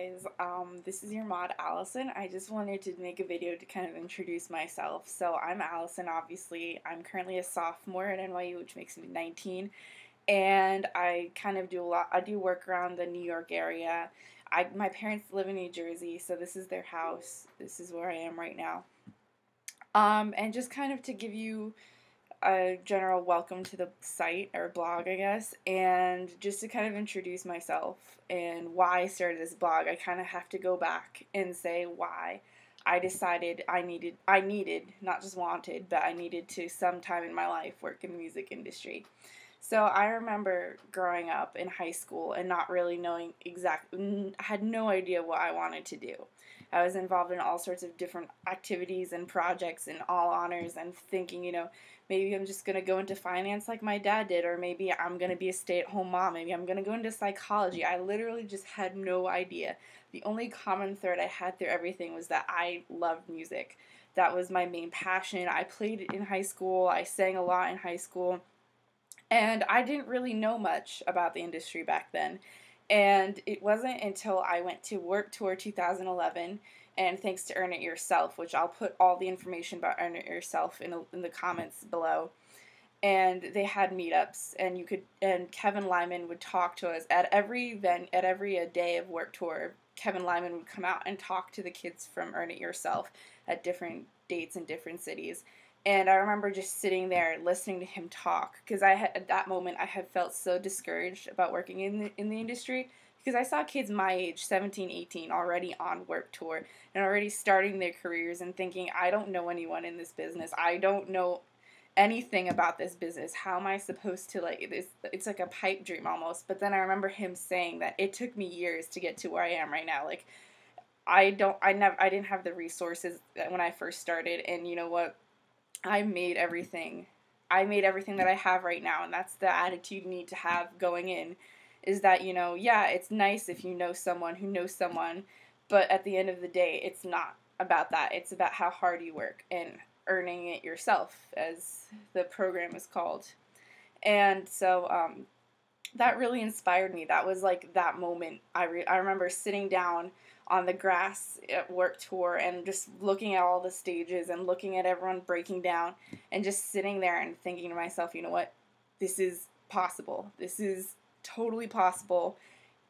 guys, um, this is your mod Alison. I just wanted to make a video to kind of introduce myself. So I'm Alison, obviously. I'm currently a sophomore at NYU, which makes me 19. And I kind of do a lot, I do work around the New York area. I, my parents live in New Jersey, so this is their house. This is where I am right now. Um, and just kind of to give you a general welcome to the site or blog, I guess, and just to kind of introduce myself and why I started this blog, I kind of have to go back and say why I decided I needed, I needed, not just wanted, but I needed to sometime in my life work in the music industry. So I remember growing up in high school and not really knowing exactly, had no idea what I wanted to do. I was involved in all sorts of different activities and projects and all honors and thinking, you know, maybe I'm just going to go into finance like my dad did, or maybe I'm going to be a stay at home mom, maybe I'm going to go into psychology. I literally just had no idea. The only common thread I had through everything was that I loved music. That was my main passion. I played in high school, I sang a lot in high school, and I didn't really know much about the industry back then. And it wasn't until I went to Warped Tour 2011, and thanks to Earn It Yourself, which I'll put all the information about Earn It Yourself in, a, in the comments below. And they had meetups, and you could, and Kevin Lyman would talk to us at every event, at every a day of Warped Tour. Kevin Lyman would come out and talk to the kids from Earn It Yourself at different dates in different cities. And I remember just sitting there listening to him talk because I had, at that moment I had felt so discouraged about working in the, in the industry because I saw kids my age, 17, 18, already on Warped Tour and already starting their careers and thinking, I don't know anyone in this business. I don't know anything about this business. How am I supposed to like this? It's like a pipe dream almost. But then I remember him saying that it took me years to get to where I am right now. Like I don't, I never, I didn't have the resources uh, when I first started, and you know what? I made everything. I made everything that I have right now, and that's the attitude you need to have going in. Is that you know, yeah, it's nice if you know someone who knows someone, but at the end of the day, it's not about that. It's about how hard you work and earning it yourself, as the program is called. And so um, that really inspired me. That was like that moment. I re- I remember sitting down on the grass at Warped Tour and just looking at all the stages and looking at everyone breaking down and just sitting there and thinking to myself, you know what? This is possible. This is totally possible.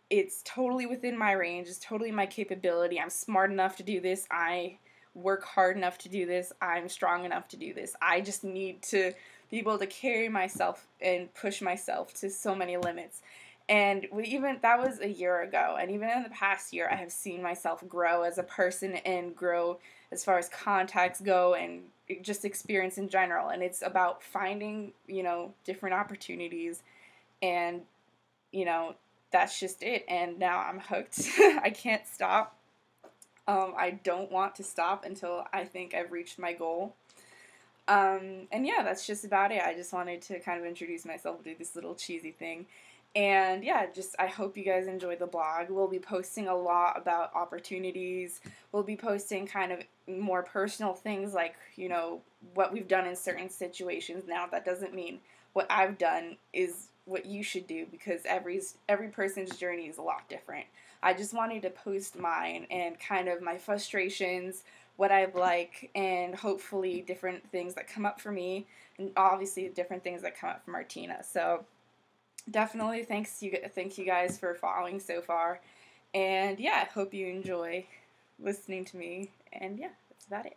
It's totally within my range. It's totally my capability. I'm smart enough to do this. I work hard enough to do this. I'm strong enough to do this. I just need to be able to carry myself and push myself to so many limits. And we even that was a year ago, and even in the past year, I have seen myself grow as a person and grow as far as contacts go and just experience in general. And it's about finding, you know, different opportunities, and you know, that's just it. And now I'm hooked. I can't stop. Um, I don't want to stop until I think I've reached my goal. Um, and yeah, that's just about it. I just wanted to kind of introduce myself, do this little cheesy thing. And yeah, just I hope you guys enjoy the blog. We'll be posting a lot about opportunities. We'll be posting kind of more personal things like, you know, what we've done in certain situations. Now, that doesn't mean what I've done is what you should do because every every person's journey is a lot different. I just wanted to post mine and kind of my frustrations, what I like, and hopefully different things that come up for me, and obviously different things that come up for Martina. So definitely thanks you thank you guys for following so far. And yeah, I hope you enjoy listening to me. And yeah, that's about it.